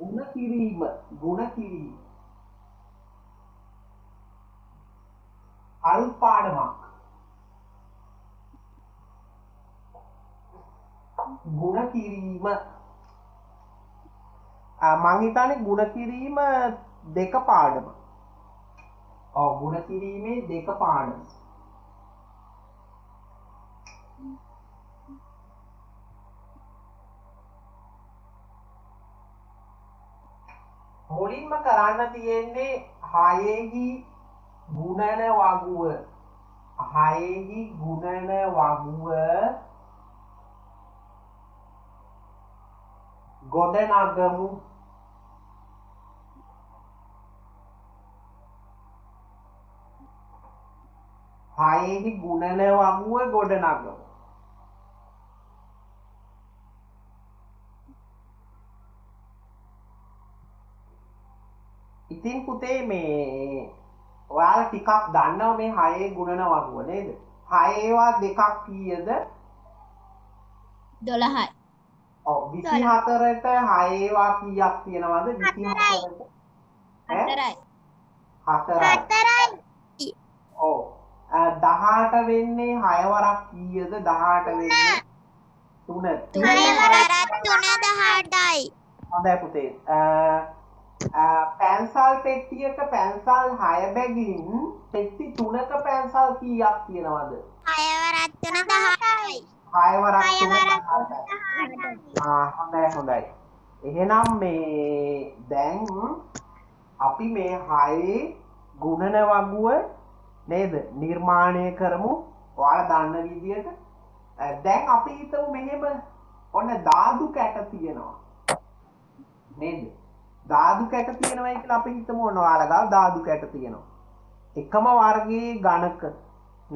ගුණ කිරීම ගුණ කිරීම අල් පාඩමක් ගුණ කිරීම මංහිතාන ගුණ කිරීම දෙක පාඩම. ඔව ගුණ කිරීමේ දෙක පාඩම. මුලින්ම කරන්න තියෙන්නේ හයෙහි ගුණන වගුව. හයෙහි ගුණන වගුව ගොඩනගමු. හයෙහි ගුණන වගුව ගොඩනගමු. ඉතින් පුතේ මේ ඔයාල ටිකක් දන්නව මේ හයේ ගුණන වගුව නේද? හයේවා දෙකක් කීයද? දොළහයි. විසි හතරට හයේවා කීයක් තියෙනවද? විසි හතරයි. හතරයි. ඕ දහට වෙන්නේ හයවරක් කීයද? දහට වෙන්නේ තුන. හොඳයි පුතේ පැන්සල් පෙට්ටියක පැන්සල් හය බැගින් පෙට්ටි තුනක පැන්සල් කීයක් තියෙනවද හයවරත්වන දහයි හයවරක් හොඳයි හොඳයි එහෙනම් මේ දැන් අපි මේ හයේ ගුණන වගුව නේද නිර්මාණය කරමු ඔයාල දන්න විදියට දැන් අපි හිතමු මෙහෙම ඔන්න ධාතු කැට තියෙනවා නේද ධාතු කැට තියෙනවා කියලා අපි හිතමු ඔන්න. ඔයාලා ගාව ධාතු කැට තියෙනවා. එකම වර්ගයේ ඝනක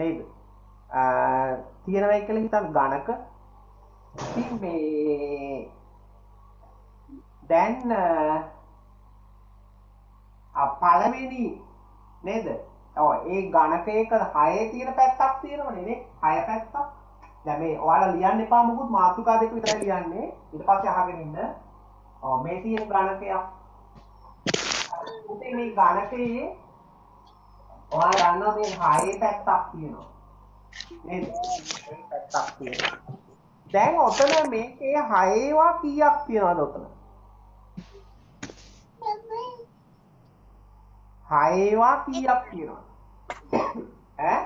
නේද? තියෙනවා කියලා හිතන්න. ඝනක. ඉතින් මේ දැන් පළවෙනි නේද? ඔව් ඒ ඝනකයක 6 තියෙන පැත්තක් තියෙනවනේ නේ. 6 පැත්තක්. දැන් මේ ඔයාලා ලියන්න එපා මොකුත් මාතෘකා දෙක විතරයි ලියන්නේ. ඊට පස්සේ අහගෙන ඉන්න. ඔව් මේ තියෙන ඝනකයක්. පුතේ මේ ඝනකයේ ඔයාලා දන්නවා මේ 6 පැත්තක් තියෙනවා. නේද? පැත්තක් තියෙනවා දැන් ඔතන මේකේ 6වා කීයක් තියෙනවද ඔතන? හයවා කීයක් තියෙනවා ඈ?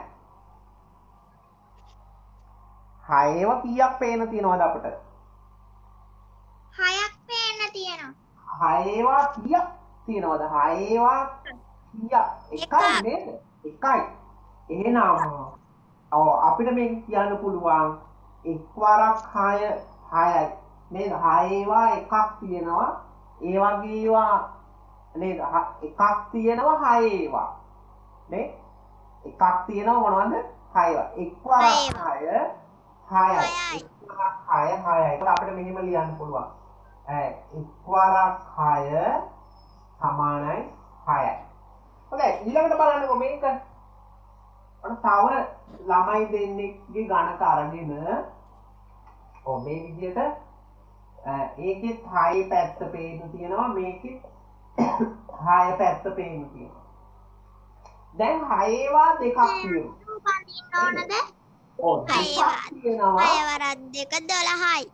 හයව කීයක් පේන තියෙනවද අපට? හයක් පේන්න තියෙනවා. හයවා කීයක් තියෙනවද? හයවා කීයක් එකයි නේද? එකයි. එහෙනම් ඔව් අපිට මේක කියන්න පුළුවන් එක්වරක් 6 6යි නේද? හයවා එකක් තියෙනවා. ඒ වගේ ඒවා නේද එකක් තියෙනවා හයේවා නේ? එකක් තියෙනවා මොනවද? හයවා එක්වරක් හය හයයි. එක්වරක් හය හයයි. ඒක අපිට මෙහෙම ලියන්න පුළුවන්. එක්වරක් හය සමානයි 6යි. හොඳයි ඊළඟට බලන්නකෝ මේක. අන්න තව ළමයි දෙන්නෙක්ගේ ගණක අරගෙන ඔව් මේ විදිහට ඒකේ 6 පැත්ත පේන්න තියෙනවා මේකේ 6 පැත්ත පේන්න තියෙනවා. දැන් හයේවා දෙකක් තියෙනවා. ඔව් දෙකක් තියෙනවා. හයවරක් දෙක 12යි.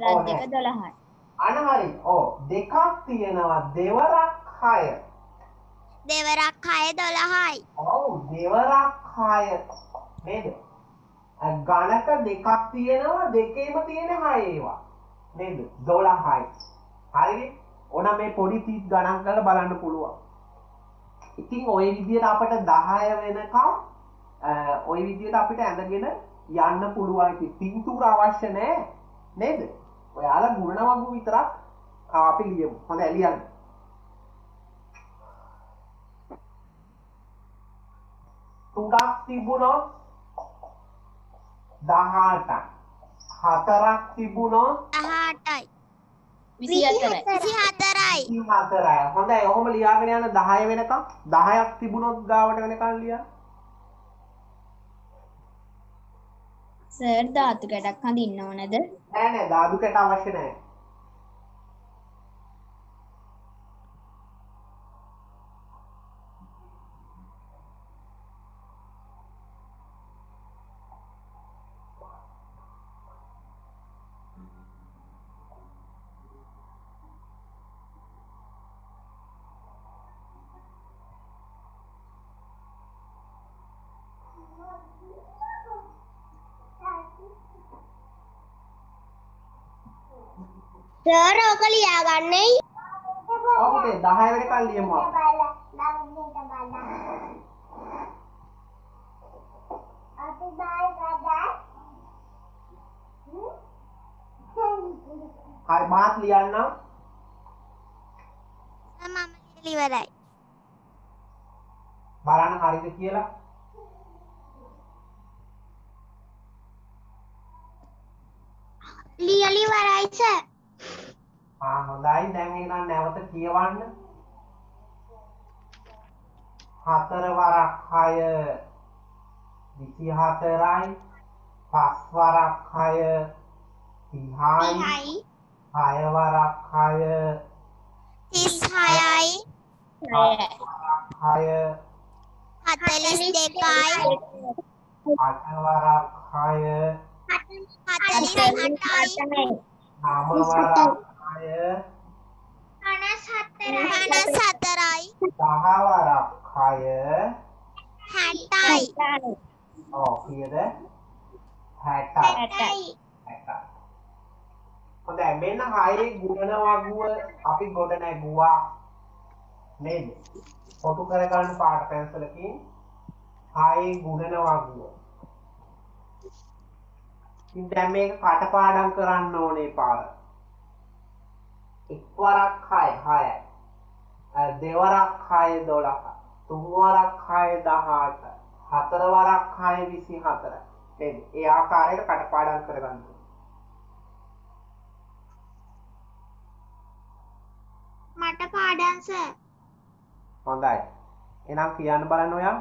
රත් දෙක 12යි. අනහරි ඕ දෙකක් තියෙනවා දෙවරක් හය. දෙවරක් හය දොළහයි. ඔව් දෙවරක් හය. නේද? ගණක දෙකක් තියෙනවා දෙකේම තියෙන හය ඒවා. නේද? දොළහයි. හරිද? ඕන මේ පොඩි තීත් ගණන් කරලා බලන්න පුළුවන්. ඉතින් ඔය විදිහට අපට 10 වෙනකම් ඔය විදිහට අපිට ඇඳගෙන යන්න පුළුවන්. ඉතින් පින්තූර අවශ්‍ය නැහැ නේද? ඔයාලා ගුණ වගු විතරක් අපි ලියමු. හොඳයි ලියන්න. තුනක් තිබුණොත් 18යි හතරක් තිබුණොත් 18යි විසි හතරයි හොඳයි ඔහොම ලියාගෙන යන 10 වෙනකම්. 10ක් තිබුණොත් ගාවට වෙනකන් ලියන්න සර් ධාතු කැටක් හඳින්න ඕනද? නෑ නෑ ධාතු කැට අවශ්‍ය නෑ. සර් ඕක ලියාගන්නේ පුතේ 10 වෙනකන් ලියමු අපි. හරි මාත් ලියන්නම්. මම ඉවරයි බලන්න හරිද කියලා. ලියලා ඉවරයි සර් ආ හොඳයි. දැන් එහෙනම් නැවත කියවන්න. හතර වරක් 6 24යි පස් වරක් 6 30යි 6 වරක් 6 36යි 6 වරක් 6 42යි අටවරක් 6 48යි නවවරක් 54යි 10 වරක් 6 60යි ඔව් කීයද? 60යි 60යි හොඳයි මෙන්න 6 ගුණන වගුව අපි ගොඩ නැගුවා නේද? කොටු කරගන්න පාට පැන්සලකින් 6 ගුණන වගුව දැන් මේක කටපාඩම් කරන්න ඕනේ පාර. එක් වරක් 6 6යි දෙවරක් 6 12 තුන් වරක් 6 18 හතර වරක් 6 24 නේද ඒ ආකාරයට කටපාඩම් කරගන්න. මට පාඩම් සර්. හොඳයි. එනම් කියන්න බලන්න ඔයා.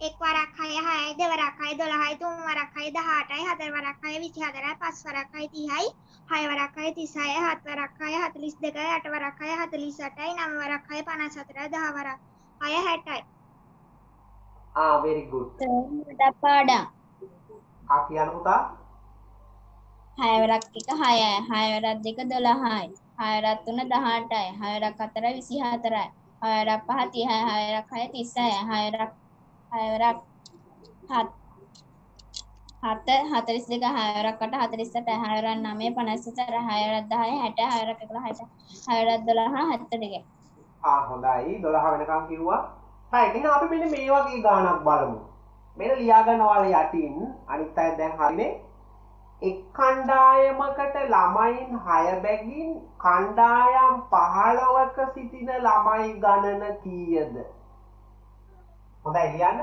එක් වරක් හය හයයි දෙවරක් හය දොළහයි තුන් වරක් හය දහටයි හතර වරක් හය විසි හතරයි පස් වරක් හය තිහයි හය වරක් හය තිසය හත් වරක් හය හතලිස් දෙකයි අට වරක් හය හතලිස් අටයි නම වරක් හය පනස් හතරයි දහ වරක් හය හැටයි ආ very good මට පාඩම්. ආ කියන්න පුතා හයවරක් එක හයයි. හයවරක් දෙක 12යි. හයවරක් තුන 18යි. හයවරක් හතර 24යි. හයවරක් පහ 30යි. හයවරක් හය 36යි. හයවරක් හයවරක් හත් හත 42 හයවරක් අට 48යි. හයවරක් 9 54යි. හයවරක් 10 60 හයවරක් 11 60 හයවරක් 12 72. ආ හොඳයි 12 වෙනකම් කිව්වා right එහෙනම් අපි මෙන්න මේ වගේ ගානක් බලමු මෙන්න ලියා ගන්න ඔයාලා යටින් අනිත් අය දැන් හරිනේ එක් කණ්ඩායමකට ළමයින් 6 බැගින් කණ්ඩායම් 15ක සිටින ළමයි ගණන කීයද හොඳයි ලියන්න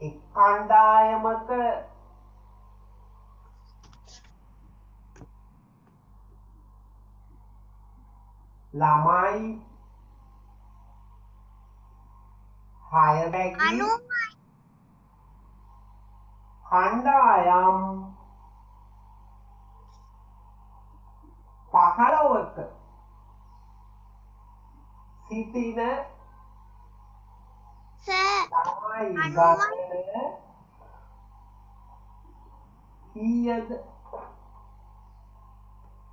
එක් කණ්ඩායමක ළමයි හය බැගින් අනුවයි කණ්ඩායම් පහළොවක සිටින සර් ළමයි අනුවයි. ගණන කීයද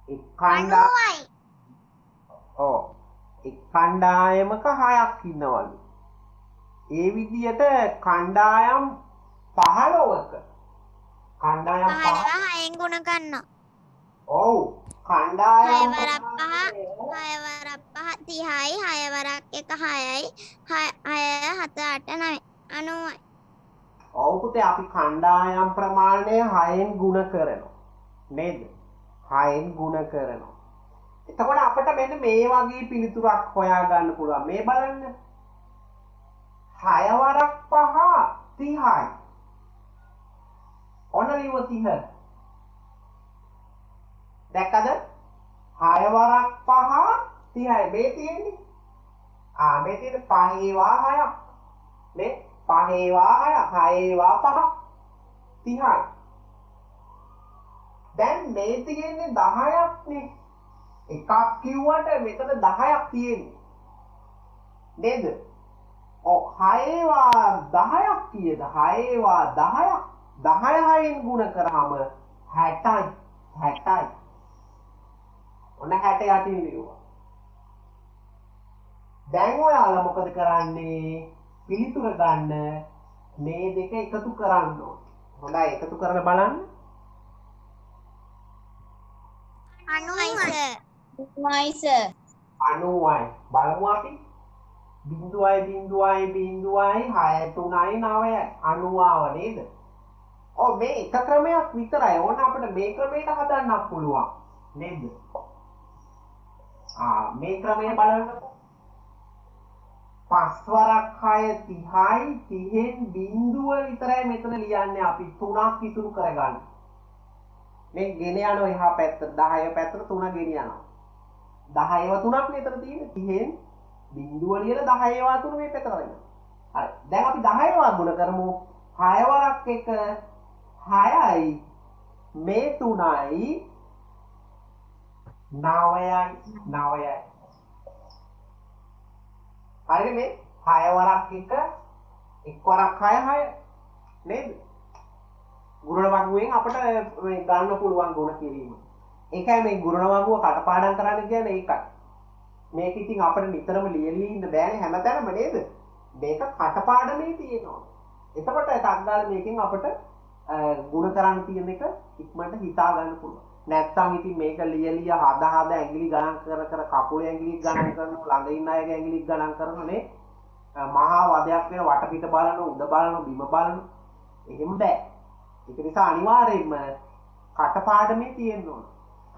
එක් කණ්ඩා අනුවයි ඕ එක් කණ්ඩායමක හයක් ඉන්නවලු. ඒ විදියට කණ්ඩායම් පහළොවක. කණ්ඩායම් හයෙන් ගුණ ගන්න ඔව්. කණ්ඩායම් හයවරක් පහ තිහයි හයවරක් එක හයයි හය- හත අට නයි අනුවයි. ඔව් පුතේ අපි කණ්ඩායම් ප්‍රමාණය 6න් ගුණ කරනවා. නේද? 6න් ගුණ කරනවා එතකොට අපිට මෙන්න මේ වගේ පිළිතුරක් හොයාගන්න පුළුවන්. මේ බලන්න. 6 වරක් 5 30යි ඔන්න ලියුව 30 දැක්කද? 6 වරක් 5 30යි මේ තියෙන්නේ. ආ මේ තියෙන පහේවා 6ක් නේ පහේවා 6 හයේවා 5 30යි දැන් මේ තියෙන්නේ 10ක් නේ එකක් කිව්වට මෙතන 10ක් තියෙන්නේ නේද? ඔව් හයේවා 10ක් කීයද? හයේවා 10ක් 10 හයෙන් ගුණ කරාම 60යි 60යි ඔන්න 60 යටින් ලියුවා. දැන් ඔයාලා මොකද කරන්නේ? පිළිතුර ගන්න මේ දෙක එකතු කරන්න ඕනේ. හොඳයි එකතු කරලා බලන්න. අනුවයි වයිස අනුවයි බලමු අපි. බිින්දුවයි බිින්දුවයි බිින්දුවයි හය තුනයි නවය අනුවාව නේද? ඕ මේ එක ක්‍රමයක් විතරයි. ඕන අපට මේ ක්‍රමයට හදන්නක් පුළුවන්. නේද? ආ, මේ ක්‍රමය බලන්න පස්වරක් හය තිහයි තිහෙන් බින්දුව විතරයි මෙතන ලියන්න අපි. තුනක් ඉතුරු කරගන්න. මේ ගෙන යන එහා පැත්ත. දහය පැත්තර තුන ගෙන යනවා. දහයව තුනක් මෙතර තියෙන තිහෙන් බින්දුව ලියල දහයවා තුන මේ පැතරන්න දැන් අපි දහයවා ගුණ කරමු. හයවරක් එක. හයයි. මේ තුනයි. නවයයි. නවයයි. හරි මේ හයවරක් එක. එක්වරක් හය හය. නේද? ගුරුණ වගුවෙන් අපට මේ ගන්න පුළුවන් ගුණ කිරීම. ඒකයි මේ ගුරුණ වගුව කටපාඩන් කරන්න කියන ඒකයි. මේක ඉතින් අපට නිතරම ලියලී ඉන්න බෑන හැමතැනම නේද? මේක කටපාඩමේ තියෙනවා. එතකොට ටක්ගාල මේකින් අපට ගුණ කරන්න තියෙන එක ඉක්මට හිතා ගන්න පුළුව නැත්තම් ඉතින් මේක ලියලිය හද හද ඇගිලි ගණන් කර කර කකුල ඇගිලි ගණන් කරන ළඟඉන්න අය ඇගිලි ගණන් කරනනේ මහා වදයක් වෙන වටපිට බලන උඩ බලන බිම බලන එහෙම බෑ. එක නිසා අනිවාරයෙන්ම කටපාඩමේ තියෙන්න්න ඕන.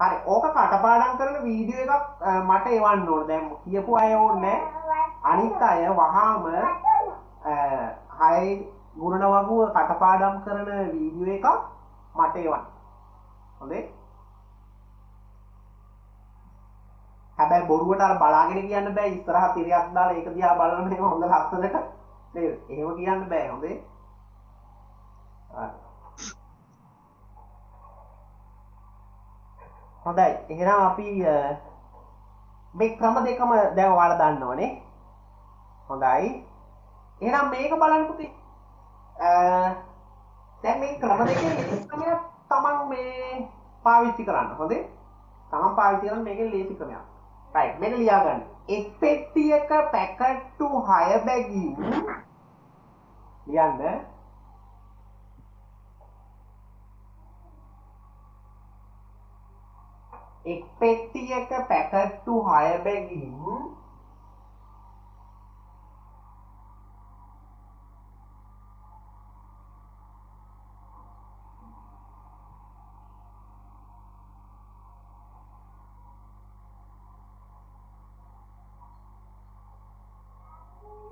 හරි ඕක කටපාඩන් කරන වීඩියෝ එකක් අ, මට එවන්න ඕන. දැම් කියපු අය ඕන්න අනිත් අය වහාම හයි ගුණන වගුව කටපාඩම් කරන වීඩියෝ එකක් මට එවන්න. හොඳේ? හැබැයි බොරුවට අර බලාගෙන කියන්න බෑ. ඉස්සරහ තිරයක් දාලා ඒක දිහා බලන එක හොඳ ලස්සනට. නේද? එහෙම කියන්න බෑ. හොඳේ? හරි. හොඳයි. එහෙනම් අපි අ, මේ ක්‍රම දෙකම දැන් ඔයාලා දන්නවනේ. හොඳයි. එහෙනම් මේක බලන්න පුතේ අ, දැන් මේ ක්‍රම දෙකේ එක ක්‍රමයක් තමන් මේ පාවිච්චි කරන්න. හොඳේ? තමන් පාවිච්චි කරන්න මේකේ ලේසි ක්‍රමයක්. රයිට් මේක ලියා ගන්න එක් පෙට්ටියක පැකට්ටු 6 බැගින් ලියන්න. එක් පෙට්ටියක පැකට්ටු 6 බැගින්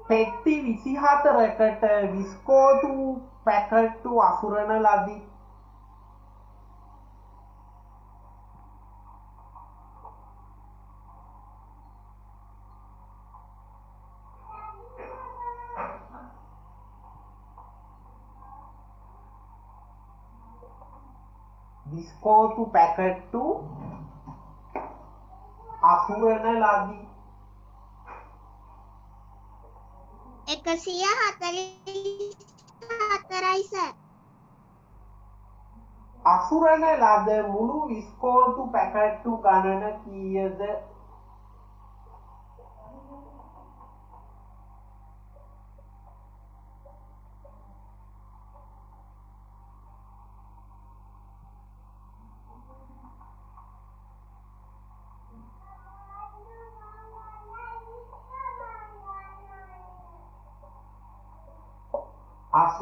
පෙට්ටි විසිහතරකට විස්කෝතු පැකට්ටු අසුරණ ලදී. විස්කෝතු පැකට්ටු අසුරණ ලදී එකසිය හතලිස් හතරයි සර් අසුරණ ලද මුළු විස්කෝතු පැකට්ටු ගණන කීයද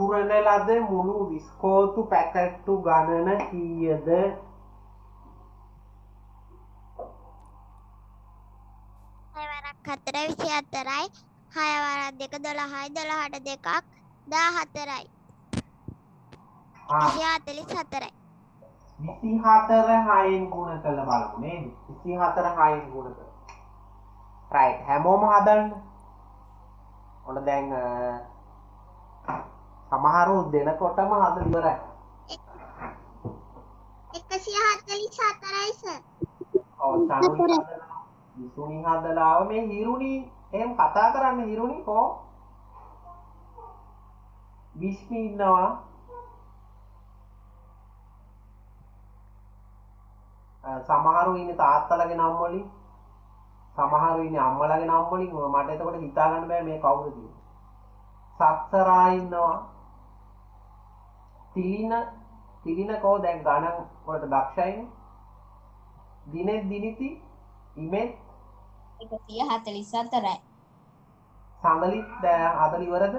අසුරණ ලද මුළු විස්කෝතු පැකට්ටු ගණන කීයද? හයවරක් හතර විසි හතරයි. හයවරක් දෙක දොළහයි. දොළහට දෙකක් දා හතරයි එකසිය හතලිස් හතරයි. විසි හතර හයෙන් ගුණ කළ බලමු නේද? විසි හතර හයෙන් ගුණ කළ. රයි් හැමෝම හදන්න. ඔන්න දැන් අ, සමහරු දෙනකොටම හද ඉවරයි. එකසිය හතලිස් හතරයි සර් ඔව් තනුනි හදලා විසුනි හදලාව මේ හිරුණි. එහෙම කතා කරන්න හිරුණි කෝ විශ්මි ඉන්නවා. සමහරු ඉන්නේ තාත්තලගේ නම් වලින්. සමහරු ඉන්නේ අම්මලගේ නම් වලින්. මට එතකොට හිතා ගන්න බෑ මේ කවුද කියලා. සත්සරා ඉන්නවා තිලින තිලින කෝ දැන් ගණන් වලට දක්ෂයිනේ? දිනෙත් දිනිති ඉමෙත්? එකසිය හතලිස් අතරයි සඳලිත් හදලිවරද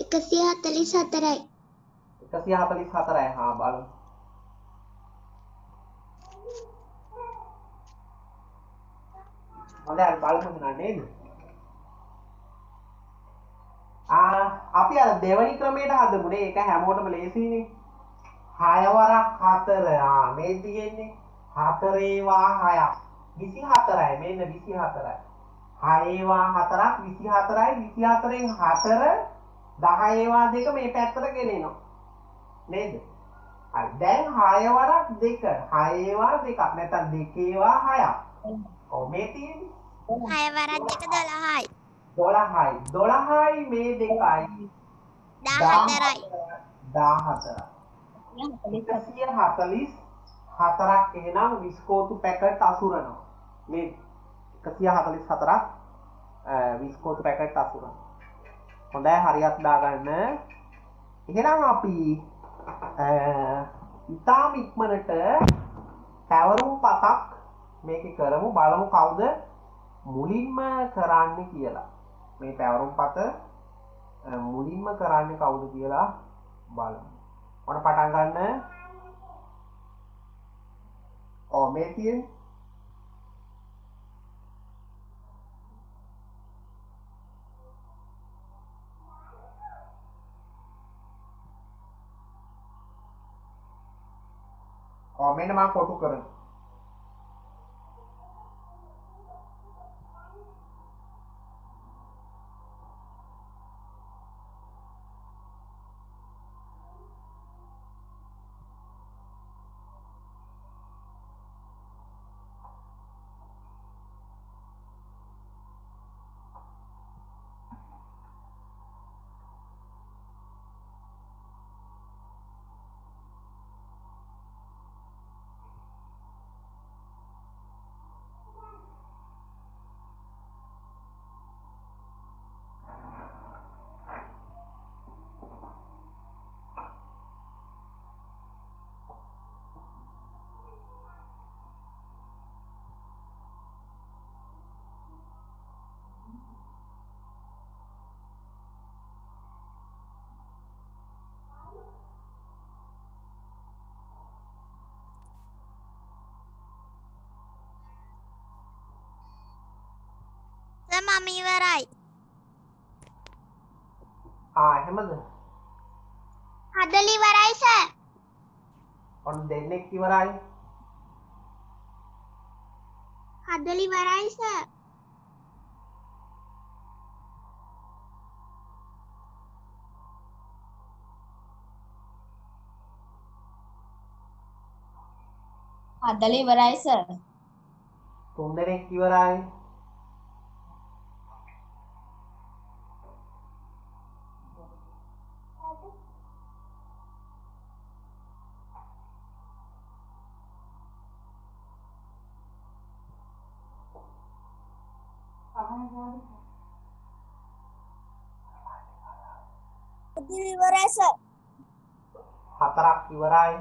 එකසිය හතලිස් හතරයි එකසිය හතලිස් හතරයි හා බල හොඳ බලමුනා නේද අපි අර දෙවනි ක්‍රමයට හදමුණේ එක හැමෝටම ලේසිනේ හයවරක් හතර. ආ මේ තියෙන්නේ හතරේවා හයක්. විසි හතරයි මෙන්න විසි හතරයි හයේවා හතරක් විසි හතරයි විසි හතරෙන් හතර දහයේවා දෙක මේ පැත්තට ගෙනෙනවා. නේද? හරි. දැන් හයවරක් දෙක. හයේවා දෙකක්. නැත්නම් දෙකේවා හයක්. ඔව් මේ තියෙන්නේ. හය වරක් දෙක දොළහයි. දොළහයි. දොළහයි මේ දෙකයි. දාහතරයි දාහතර එකසිය හතලිස් හතරක් එහෙනම් විස්කෝතු පැකට් අසුරනවා. මේ එකසිය හතලිස් හතරක් විස්කෝතු පැකට් අසුරන හොඳයි හරියක් දාගන්න. එහෙනම් අපි ඉතාම ඉක්මනට පැවරුම් පතක් මේක කරමු. බලමු කවුද මුලින්ම කරන්න කියලා මේ පැවරුම් පත අ, මුලින්ම කරන්න කවුද කියලා බලමු. ඔන පටන් ගන්න. ඕ මේ තියෙන් ඕ මෙන්න මා කොටු කරන මම ඉවරයි ආ එහෙමද හදල ඉවරයි සෑ ඔන්න දෙන්නෙක් ඉවරයි හදල ඉවරයි සෑ හදල ඉවරයි සර් තුන් දෙනෙක් ඉවරයි හදල ඉවරයි සෑ හතරක් ඉවරයි.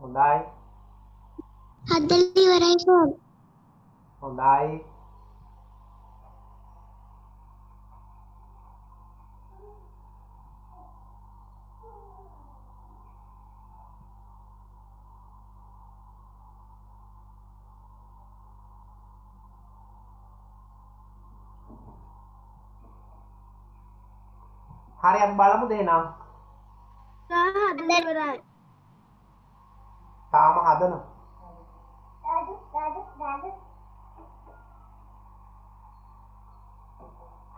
හොඳයි. හදල ඉවරයි සෑ හොඳයි හරි අපි බලමු දෙනම් තාම හදන.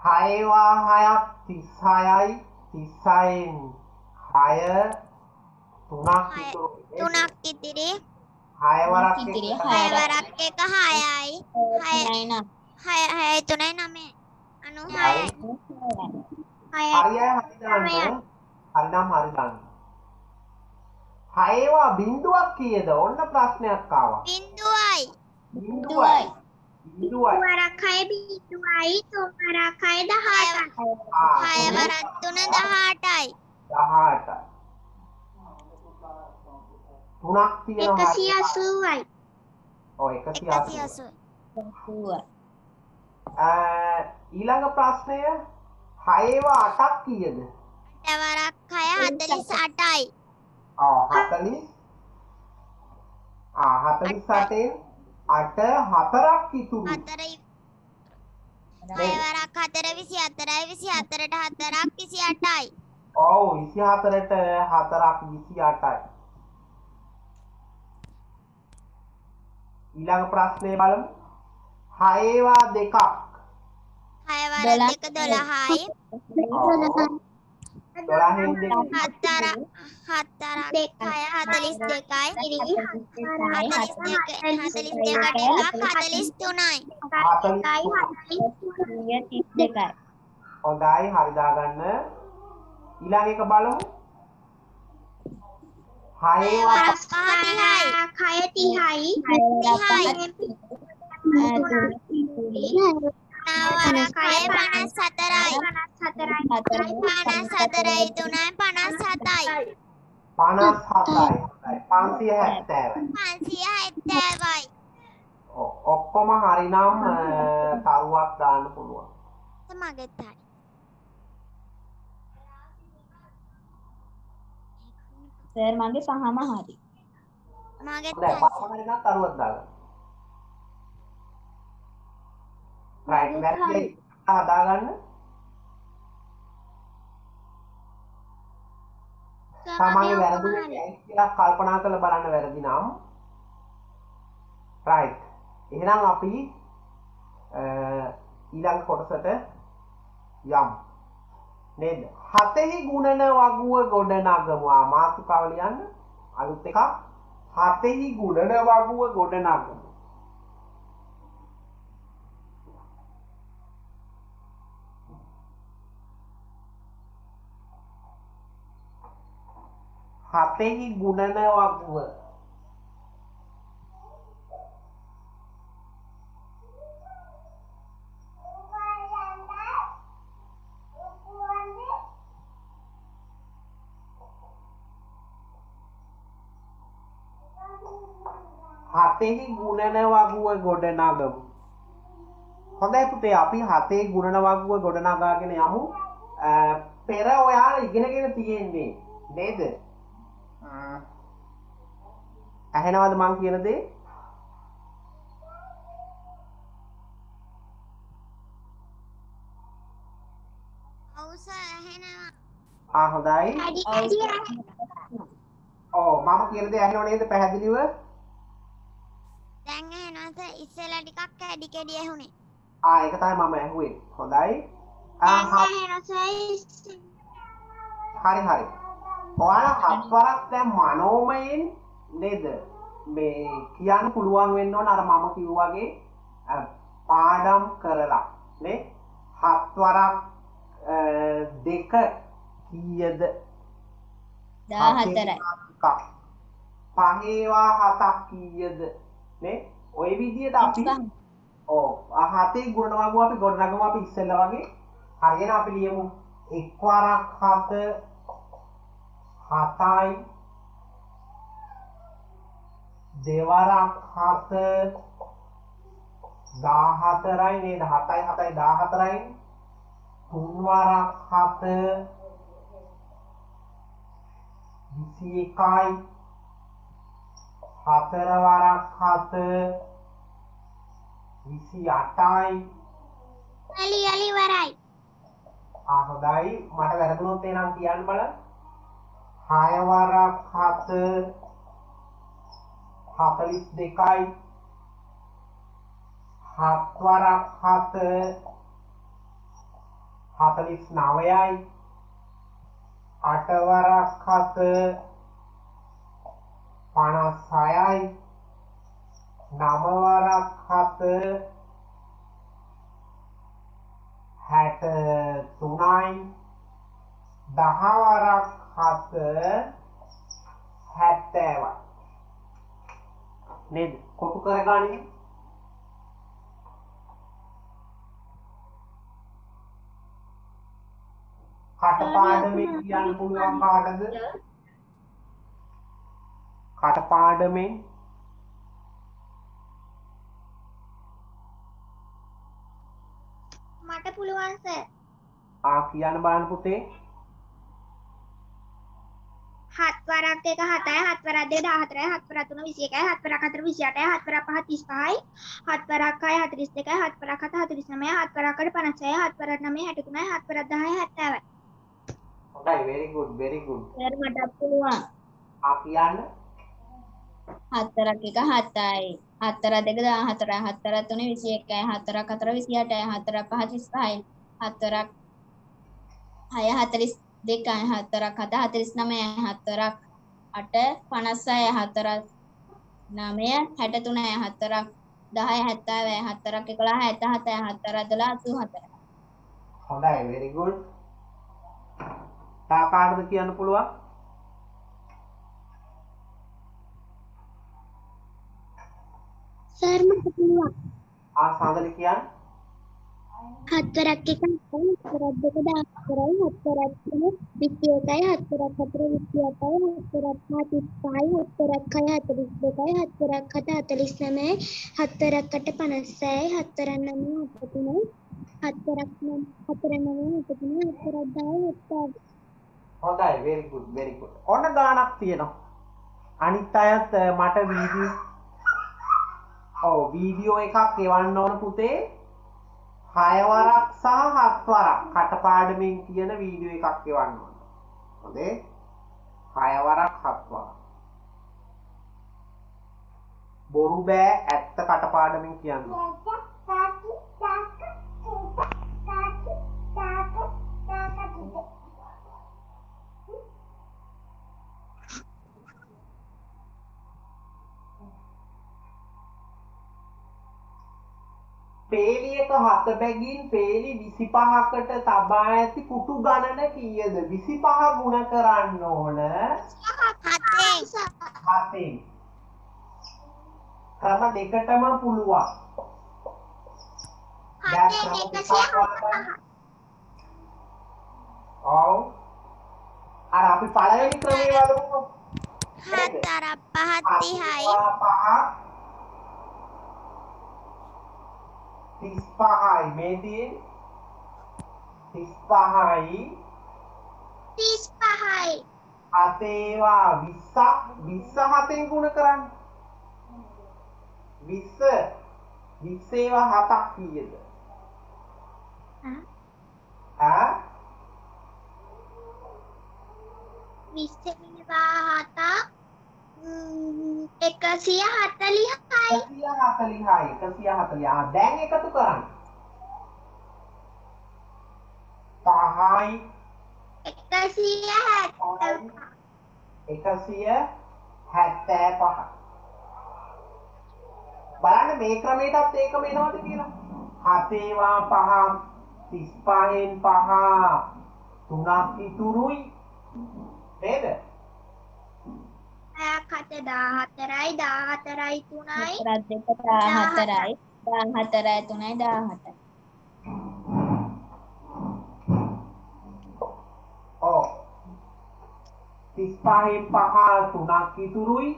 හයවා හයක් තිස්හයයි තිස්සයෙන් හය තුනක්. තුනක් ඉතිරි. හයවරක් ඉතිරි එක්ක හය. හය වරක්. එක හයයි. හය හය තුනයි නමේ. අනු හයයි හය හරියයි හරිදාන්න හරිනම් හරිදාන්න හයවා බින්දුවක් කියද? ඔන්න ප්‍රශ්නයක් ආවා. බින්දුවයි බින්දුවයි දුවයි බිඳුවයි. වරක් හය බිඳුවයි. තුන්වරක් හය දහටයි. ආ, හය තුන වරක් තුන දහටයි. 18යි. තුනක් තියෙනවා. එකසි අසූවයි ඔව් එකසි 180. අසුවයි. ඈ ඊළඟ ප්‍රශ්නය 6ව 8ක් කීයද? අට වරක් හය හතලිස් අටයි. ආ 40 ආ 48න් 8 හතරක් ඉතුරු. හතර හය වරක් හතර විසි හතරයි විසි හතරට හතරක් විසි අටයි. ඔව් 24ට 4ක් 28යි. ඊළඟ ප්‍රශ්නය බලමු. 6වා දෙකක්. හය 6 වර 2 12යි හතර හතරක් දෙකයි 42යි 42යි 42යි 42යි හොඳයි හරි දාගන්න ඊළඟ එක බලමු 6 වර 5 30යි 30යි 30යි වරකය පනස් හතරයි පනස් හතරයි තුනයි පනස් හතයි පනස් හතයි පන්සිය හැත්තෑවයි පන්සිය හැත්තෑවයි ඔක්කොම හරිනම් තරුවක් දාන්න පුළුවන්. මගෙත්තයි සර් මගේ සහම හරි. මගෙත් තරුවක් දාගන්න. හදාගන්න. තමන්ගේ වැරදුනේ? ඇයි කියලා කල්පනා කරලා බලන්න වැරදි නම්. රයිට් එහෙනම් අපි ඊළඟ කොටසට යමු. නේද? හතෙහි ගුණන වගුව ගොඩනගමු. ආ මාතෘකාව ලියන්න. අලුත් එකක්. හතෙහි ගුණන වගුව ගොඩනගමු හතෙහි ගුණන වගුව හතෙහි ගුණන වගුව ගොඩනගමු. හොඳයි පුතේ අපි හතේ ගුණන වගුව ගොඩනගාගෙන යමු. අ, පෙර ඔයාලා ඉගෙනගෙන තියෙන්නේ නේද? ඇහෙනවද මං කියන දේ? හොඳයි. ඕ මම කියන දේ ඇහෙනව නේද පැහැදිලිව? දැන් ඇහෙනවද ඉස්සෙල්ලා ටිකක් කැඩි කැඩි ඇහුනේ. ආ ඒක තමයි මම ඇහුවේ. හොඳයි. ආ, හරි හරි ඔයාලා හත්වරක් දැන් මනෝමයෙන් නේද? මේ කියන්න පුළුවන් වෙන්න ඕන අර මම කිව්වාගේ පාඩම් කරලා නේ? හත්වරක් දෙක කීයද? 14යි. එකක්. පහේවා හතක් කීයද? නේ? ඔය විදියට අපි ඕ හතේ ගුණ වගුව අපි ගොඩනගමු අපි ඉස්සෙල්ලා වගේ. හරියන අපි ලියමු. එක්වරක් හත හතයි. දෙවරක් හත. දාහතරයි නේද? හතයි හතයි දාහතරයි. තුන්වරක් හත. විසි එකයි හතරවරක් හත. විසි අටයි අලි අලි වරයි ආ හොඳයි. මට වැරදුනොත් එනම් කියන්න බල හයවරක් හත හතලිස් දෙකයි. හත්වරක් හත හතලිස් නවයයි. අටවරක් හත පනස් හයයි නමවරක් හත හැට තුනයි දහවරක් හත හැත්තෑවක් නේද? කොටු කරගන්නේ. කටපාඩමෙන් කියන්න පුළුවන් කාටද? කටපාඩමෙන්. මට පුළුවන් සර්. ආ කියන්න බලන්න පුතේ. හත් වරක් එක හතයි හත් වරක් දෙක 14යි හත් වරක් තුන 21යි හත් වරක් හතර 28යි හත් වරක් පහ 35යි හත් වරක් හය 42යි හත් වරක් හත 49යි හත් වරක් අට 56යි හත් වරක් නවය 63යි හත් වරක් 10යි 70යි හොඳයි very good very good sir මට පුළුවන් ආ කියන්න හතරක් එක හතයි හතර දෙක 14යි හතර තුන 21යි හතරක් හතර 28යි හතරක් පහ 35යි හතරක් හය 42යි හතරක් හත 49යි හතරක් අට 56යි හතරක් 9 63යි හතරක් 10 70යි හතරක් 11 77යි හතරක් 12 84යි හොඳයි very good තා කාටද කියන්න පුළුවන් සර් මට පුළුවන්. ආ සඳලි කියන්න හත්වරක් එක හත්වරක් දෙක දාහතරයි හත්වරක් තුන විසියකයි හත්වරක් හතර විසියටයි හත්වරක් පහ තිස්පහයි හත්වරක් හය හතලිස් දෙකයි හත්වරක් හත හතලිස් නමයයි හත්වරක් අට පනස්සයයි හත්වරක් නමය හතතුනයි හත්වරක් හතර නමය හතතුනයි හත්වරක් දාය හත්තාව. හොඳයි very good very good. ඔන්න ගානක් තියෙනවා. අනිත් අයත් අ, මට වීඩියෝ ඔව් වීඩියෝ එකක් එවන්න ඕන පුතේ. හයවරක් සහ හත්වරක් කටපාඩමින් කියන වීඩියෝ එකක් එවන්න ඕන. හොඳේ? හයවරක් හත්වරක්. බොරු බෑ ඇත්ත කටපාඩමින් කියන්න. පේලි එක හත බැගින් පේලි විසි පහකට තබා ඇති කුටු ගණන කීයද? විසි පහ ගුණ කරන්න ඕන හතෙන්. ක්‍රම දෙකටම පුළුවන්. ඔව්. අර අපි පළවෙනි ක්‍රමේ වලමුකෝ හතර පහ තිහයි. පහ තිස් පහයි මේ තියෙන්නේ තිස් පහයි තිස් පහයි අතේවා විස්සක් විස්ස හතෙන් ගුණ කරන්න. විස්ස විස්සේවා හතක් කීයද? ඈ? විස්සේවා හතක් ම්, එකසිය හතලිහයි එකසිය හතලිහයි. එකසිය හතලිය ආ, දැන් එකතු කරන්න. පහයි. එකසිය හැත්ත. එකසිය හැත්තෑ පහ. බලන්න මේ ක්‍රමයටත් ඒකම එනවද කියලා. හතේවා පහ තිස් පහෙන් පහ. තුනක් ඉතුරුයි. නේද හයක් හත දාහතරයි දාහතරයි තුනයි හතරක් දෙක 14යි 14යි 3යි 17යි ඕ තිස් පහෙන් පහ තුනක් ඉතුරුයි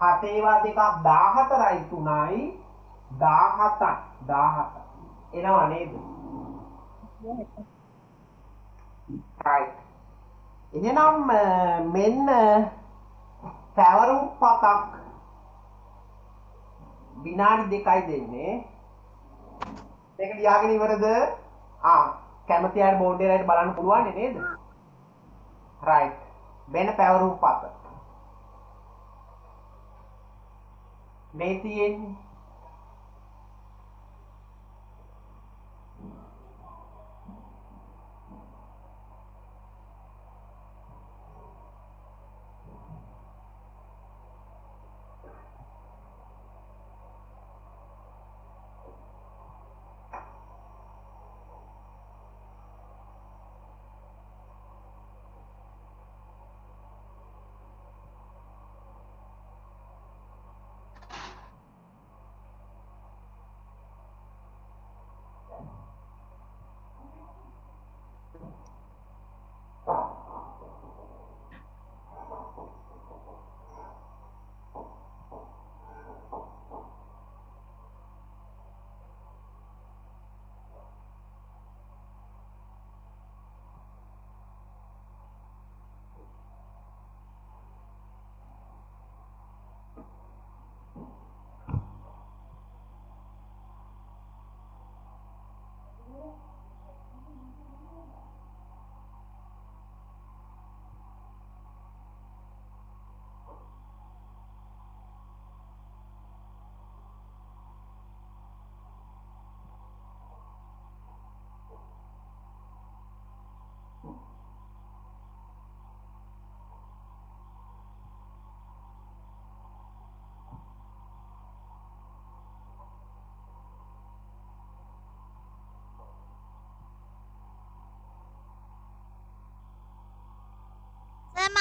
හතේවා දෙකක් දාහතරයි තුනයි දාහතක් දාහත එනවා නේද right එහෙනම් මෙන්න පැවරුම් පතක් විනාඩි දෙකයි දෙන්නේ. ඒක ලියාගෙන ඉවරද? ආ කැමති අය බෝඩ් එකේ බලන්න පුළුවන් නේද? Right. මෙන්න පැවරුම් පත. මේ තියෙන්නේ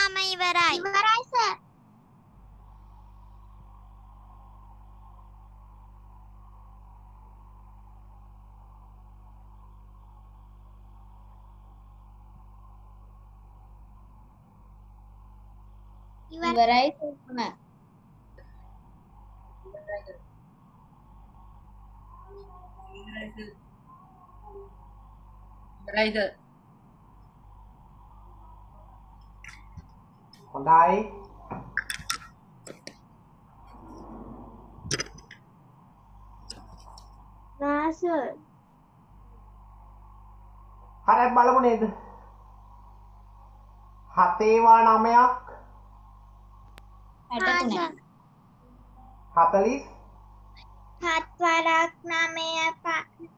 නම ඉවරයි. ඉවරයි සර්. ඉවරයි. ඉවරයි සුම. ඉවරයිද හොඳයි නෑ සර්. හරි බලමු නේද හතේවා නමයක්. හතලිස් හත් වරක් නමය ප-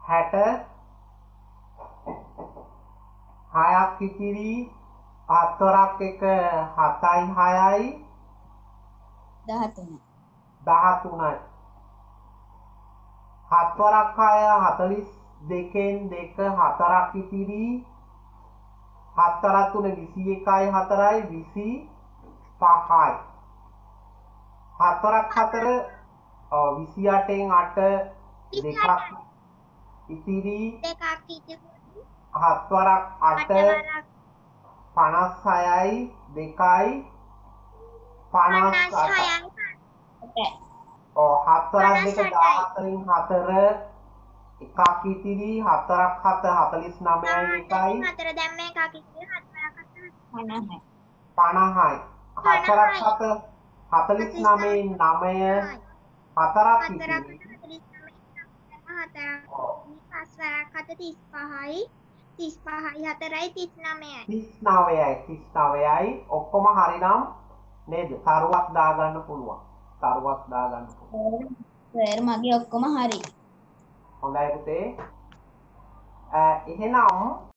හැට හයක් ඉතිරි හත්වරක් එක හතයි හයයි. දහතුනයි. දහතුනයි. හත්වරක් හය හතලිස් දෙකෙන් දෙක හතරක් ඉතිරි. හත්තරත් තුන විසි එකයි හතරයි විසි පහයි. හත්වරක් හතර විසි අටෙන් අට දෙකක් ඉතිරි. දෙකක් ඉතිරි. හත්වරක් අට අට වරක් පනස් හයයි දෙකයි පනස් පනස් අටයි. හයයි. හැටයි. ඕ හත්වරක් දෙක පනස් අටයි. දාහතරින් හතර එකක් ඉතිරි හතරක් හත හතලිස් නමයයි එකයි හතර දැම්ම එකක් ඉතිරි හත් වරක් හතර. පනහයි. පණහයි හතරක් හත හතලිස් නමයෙන් නමය හතරක් හතරක් ඉතිරි හතලිස් නමයි හතරක් ඕ, පස් වරක් හත තිස් පහයි තිස් පහයි හතරයි තිස් නමයයි තිස් නවයයි තිස් නවයයි ඔක්කොම හරිනම් නේද? තරුවක් දාගන්න පුළුවන්. තරුවක් දාගන්න පුළුවන්. මගේ ඔක්කොම හරි. හොඳයි පුතේ. එහෙනම්